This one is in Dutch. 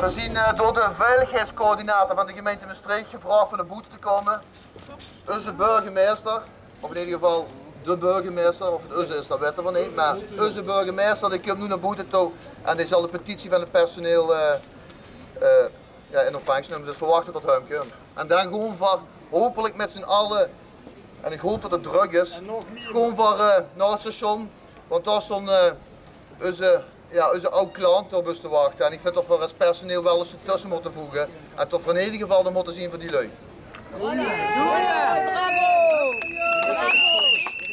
We zien eh, door de veiligheidscoördinator van de gemeente Maastricht gevraagd van de boete te komen. Onze burgemeester, of in ieder geval de burgemeester, of het is, dat weten we niet, maar onze burgemeester die komt nu naar boete toe en die zal de petitie van het personeel eh, eh, ja, in ontvangst nemen, dus verwachten tot hem komt. En dan gewoon voor, hopelijk met z'n allen, en ik hoop dat het druk is, gewoon voor eh, naar het station, want daar stond onze, ja, onze oude klant op te wachten. En ik vind dat we als personeel wel eens tussen moeten voegen en toch in ieder geval moeten zien voor die lui.